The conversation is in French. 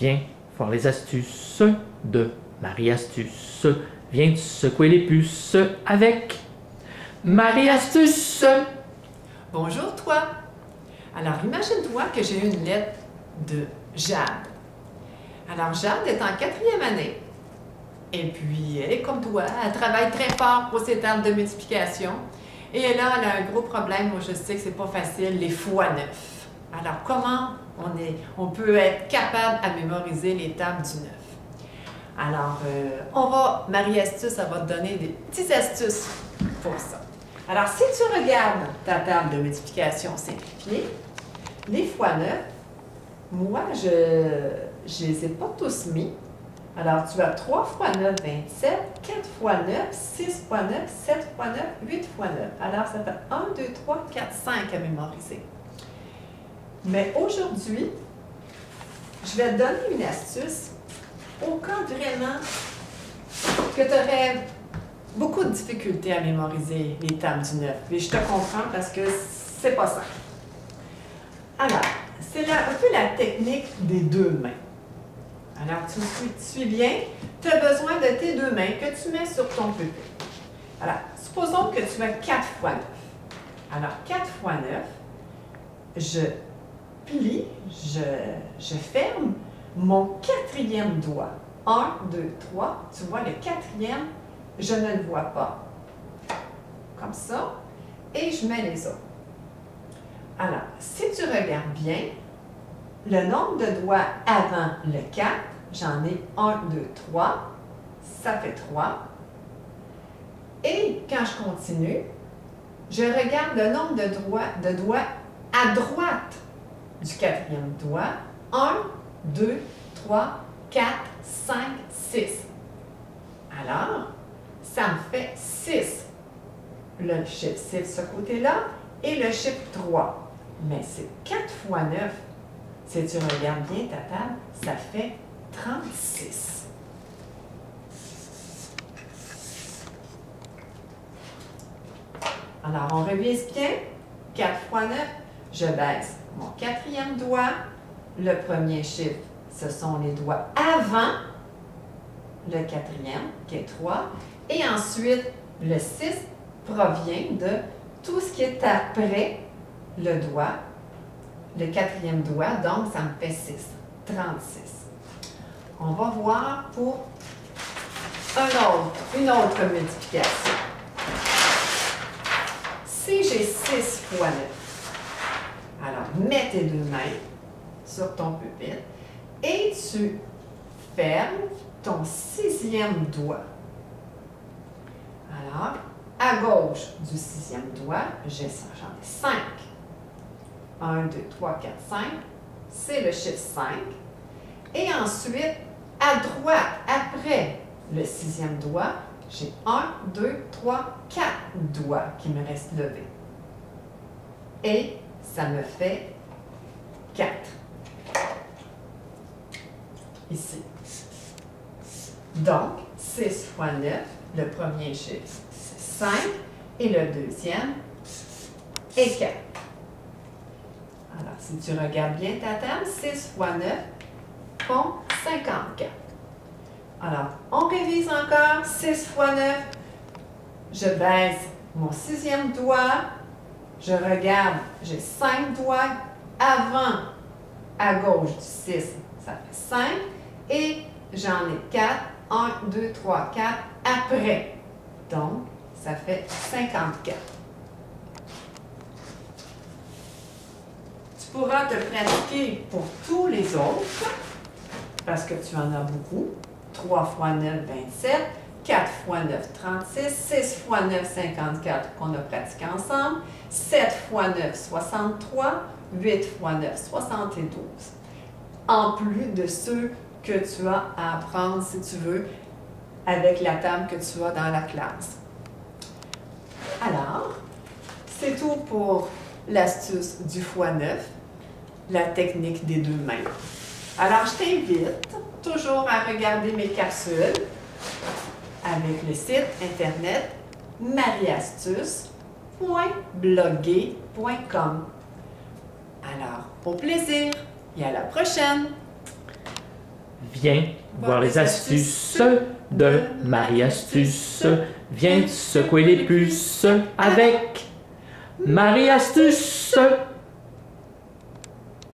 Viens voir les astuces de Marie Astuce. Viens secouer les puces avec Marie Astuce. Bonjour toi. Alors imagine-toi que j'ai une lettre de Jade. Alors Jade est en quatrième année. Et puis elle est comme toi, elle travaille très fort pour ses tables de multiplication. Et là, elle a un gros problème, moi je sais que c'est pas facile, les fois neuf. Alors comment on, peut être capable à mémoriser les tables du neuf? Alors, euh, on va, Marie-Astuce, elle va te donner des petites astuces pour ça. Alors, si tu regardes ta table de multiplication simplifiée, les fois 9, moi, je ne les ai pas tous mis. Alors, tu as 3 fois 9, 27, 4 fois 9, 6 fois 9, 7 fois 9, 8 fois 9. Alors, ça fait 1, 2, 3, 4, 5 à mémoriser. Mais aujourd'hui, je vais te donner une astuce au cas vraiment que tu aurais beaucoup de difficultés à mémoriser les tables du neuf. Mais je te comprends parce que c'est pas ça. Alors, c'est un peu la technique des deux mains. Alors, tu suis, bien, tu as besoin de tes deux mains que tu mets sur ton pupitre. Alors, supposons que tu as 4 fois 9. Alors, 4 fois 9, je plie, je, ferme mon quatrième doigt. 1, 2, 3. Tu vois, le quatrième, je ne le vois pas. Comme ça. Et je mets les autres. Alors, si tu regardes bien, le nombre de doigts avant le 4, j'en ai 1, 2, 3. Ça fait 3. Et quand je continue, je regarde le nombre de doigts à droite du quatrième doigt. 1, 2, 3, 4, 5, 6. Alors, ça me fait 6. Le chiffre 6 ce côté-là et le chiffre 3. Mais c'est 4 fois 9. Si tu regardes bien ta table, ça fait 36. Alors, on revise bien. 4 fois 9, je baisse mon quatrième doigt, le premier chiffre, ce sont les doigts avant le quatrième, qui est 3. Et ensuite, le 6 provient de tout ce qui est après le doigt, le quatrième doigt, donc ça me fait 6, 36. On va voir pour un autre, une autre multiplication. Si j'ai 6 fois 9, alors mets tes deux mains sur ton pupitre et tu fermes ton sixième doigt. Alors, à gauche du sixième doigt, j'ai ça, j'en ai cinq. 1, 2, 3, 4, 5. C'est le chiffre 5. Et ensuite, à droite, après le sixième doigt, j'ai 1, 2, 3, 4 doigts qui me restent levés. Et ça me fait 4 ici. Donc, 6 fois 9, le premier chiffre, c'est 5, et le deuxième est 4. Alors, si tu regardes bien ta table, 6 fois 9 font 54. Alors, on révise encore, 6 fois 9, je baisse mon sixième doigt, je regarde, j'ai 5 doigts avant, à gauche du 6, ça fait 5, et j'en ai 4. 1, 2, 3, 4 après. Donc, ça fait 54. Tu pourras te pratiquer pour tous les autres, parce que tu en as beaucoup. 3 fois 9, 27. 4 fois 9, 36. 6 fois 9, 54 qu'on a pratiqué ensemble. 7 fois 9, 63. 8 fois 9, 72. En plus de ceux que tu as à apprendre, si tu veux, avec la table que tu as dans la classe. Alors, c'est tout pour l'astuce du x9, la technique des deux mains. Alors, je t'invite toujours à regarder mes capsules avec le site internet mariastuce.bloguer.com. Alors, au plaisir et à la prochaine! Viens voir les astuces de Marie Astuce. Viens secouer les puces avec Marie Astuce.